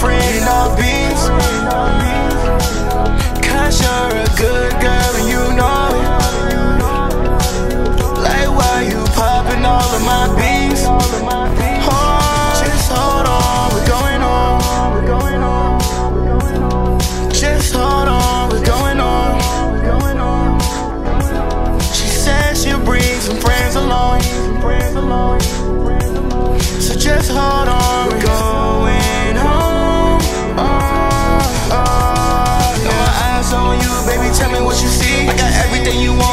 friend, I'll be that you want.